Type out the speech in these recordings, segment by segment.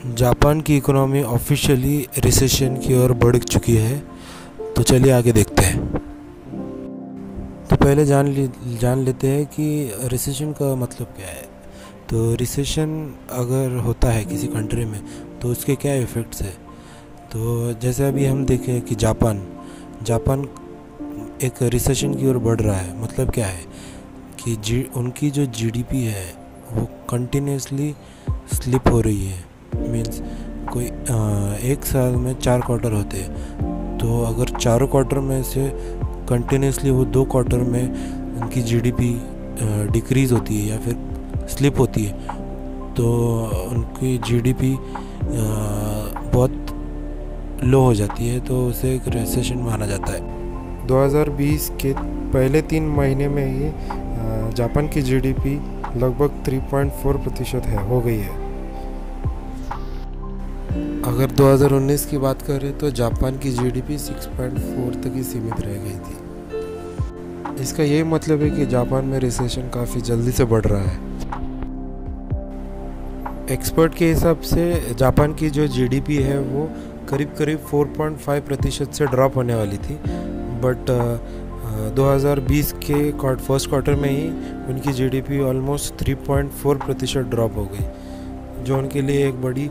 Japan की economy officially recession की ओर बढ़ चुकी है तो चलिए आगे देखते हैं। तो पहले जान ली, जान लेते हैं कि रिसेशन का मतलब क्या है। तो रिसेशन अगर होता है किसी कंट्री में तो उसके क्या इफ़ेक्ट्स है? तो जैसे अभी हम देखें कि जापान जापान एक रिसेशन की ओर बढ़ रहा है। मतलब क्या है कि जी, उनकी जो जीडीपी है, वो कंटिन्यूसली स्लिप हो रही है। मीन्स कोई आ, एक साल में चार क्वार्टर होते हैं। तो अगर चारों क्वार्टर में से कंटिन्यूसली वो दो क्वार्टर में उनकी जीडीपी डिक्रीज़ होती है या फिर स्लिप होती है तो उनकी जीडीपी बहुत लो हो जाती है तो उसे एक रिसेशन माना जाता है। 2020 के पहले तीन महीने में ही जापान की जीडीपी लगभग 3.4 प्रतिशत है हो गई है। अगर 2019 की बात करें तो जापान की जीडीपी 6.4 तक ही सीमित रह गई थी। इसका यही मतलब है कि जापान में रिसेशन काफ़ी जल्दी से बढ़ रहा है। एक्सपर्ट के हिसाब से जापान की जो जीडीपी है वो करीब करीब 4.5 प्रतिशत से ड्रॉप होने वाली थी। बट uh, 2020 के फ़र्स्ट क्वार्टर में ही उनकी जीडीपी ऑलमोस्ट 3.4 प्रतिशत ड्रॉप हो गई जो उनके लिए एक बड़ी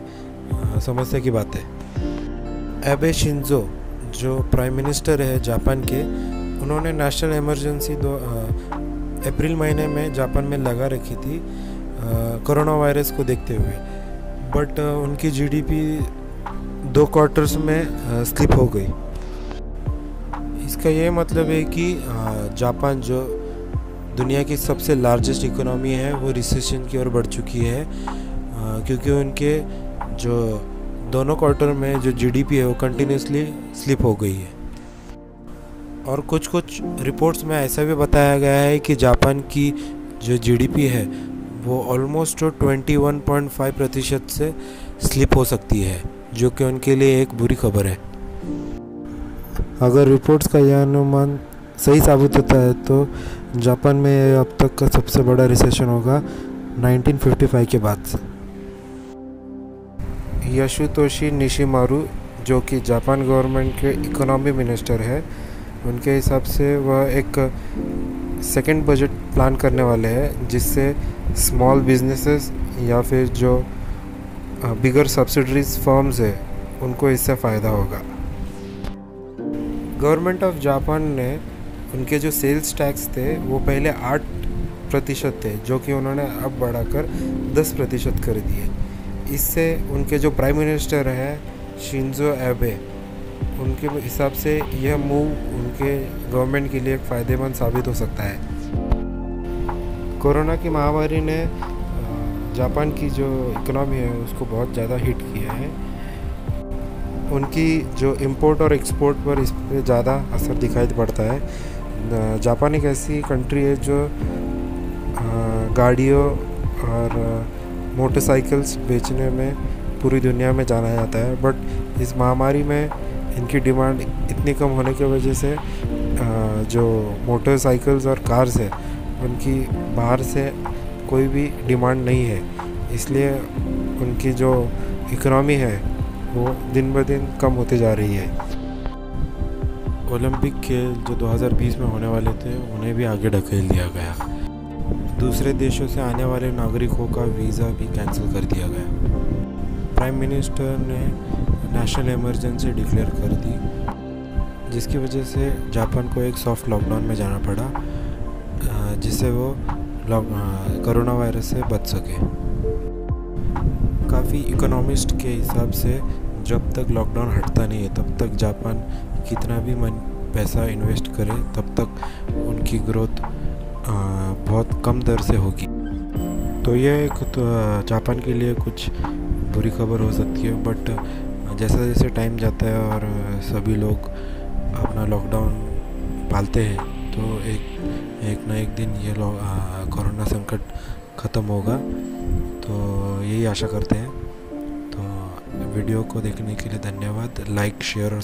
समस्या की बात है। एबे शिंजो, जो प्राइम मिनिस्टर है जापान के, उन्होंने नेशनल इमरजेंसी दो अप्रैल महीने में जापान में लगा रखी थी कोरोना वायरस को देखते हुए। बट उनकी जीडीपी दो क्वार्टर्स में स्लिप हो गई। इसका ये मतलब है कि जापान जो दुनिया की सबसे लार्जेस्ट इकोनॉमी है, वो रिसेशन की ओर बढ़ चुकी है क्योंकि उनके जो दोनों क्वार्टर में जो जीडीपी है वो कंटिन्यूसली स्लिप हो गई है। और कुछ कुछ रिपोर्ट्स में ऐसा भी बताया गया है कि जापान की जो जीडीपी है, वो ऑलमोस्ट 21.5 प्रतिशत से स्लिप हो सकती है, जो कि उनके लिए एक बुरी खबर है। अगर रिपोर्ट्स का यह अनुमान सही साबित होता है तो जापान में अब तक का सबसे बड़ा रिसेशन होगा 1955 के बाद। से यशुतोशी निशिमारू, जो कि जापान गवर्नमेंट के इकोनॉमी मिनिस्टर है, उनके हिसाब से वह एक सेकेंड बजट प्लान करने वाले हैं, जिससे स्मॉल बिजनेसेस या फिर जो बिगर सब्सिडरीज फर्म्स है, उनको इससे फ़ायदा होगा। गवर्नमेंट ऑफ़ जापान ने उनके जो सेल्स टैक्स थे, वो पहले आठ प्रतिशत थे, जो कि उन्होंने अब बढ़ाकर दस प्रतिशत कर दिए। इससे उनके जो प्राइम मिनिस्टर हैं शिंजो एबे उनके हिसाब से यह मूव उनके गवर्नमेंट के लिए एक फ़ायदेमंद साबित हो सकता है। कोरोना की महामारी ने जापान की जो इकोनॉमी है, उसको बहुत ज़्यादा हिट किया है। उनकी जो इंपोर्ट और एक्सपोर्ट पर इस पर ज़्यादा असर दिखाई पड़ता है। जापान एक ऐसी कंट्री है जो गाड़ियों और मोटरसाइकिल्स बेचने में पूरी दुनिया में जाना जाता है बट इस महामारी में इनकी डिमांड इतनी कम होने की वजह से जो मोटरसाइकिल्स और कार्स है, उनकी बाहर से कोई भी डिमांड नहीं है। इसलिए उनकी जो इकोनॉमी है, वो दिन ब दिन कम होते जा रही है। ओलंपिक खेल जो 2020 में होने वाले थे, उन्हें भी आगे ढकेल दिया गया। दूसरे देशों से आने वाले नागरिकों का वीज़ा भी कैंसिल कर दिया गया। प्राइम मिनिस्टर ने नेशनल इमरजेंसी डिक्लेयर कर दी, जिसकी वजह से जापान को एक सॉफ्ट लॉकडाउन में जाना पड़ा जिससे वो कोरोना वायरस से बच सके। काफ़ी इकोनॉमिस्ट के हिसाब से जब तक लॉकडाउन हटता नहीं है, तब तक जापान कितना भी मन, पैसा इन्वेस्ट करे, तब तक उनकी ग्रोथ बहुत कम दर से होगी। तो यह एक तो जापान के लिए कुछ बुरी खबर हो सकती है बट जैसा जैसे टाइम जाता है और सभी लोग अपना लॉकडाउन पालते हैं तो एक एक ना एक दिन ये कोरोना संकट ख़त्म होगा। तो यही आशा करते हैं। तो वीडियो को देखने के लिए धन्यवाद। लाइक शेयर और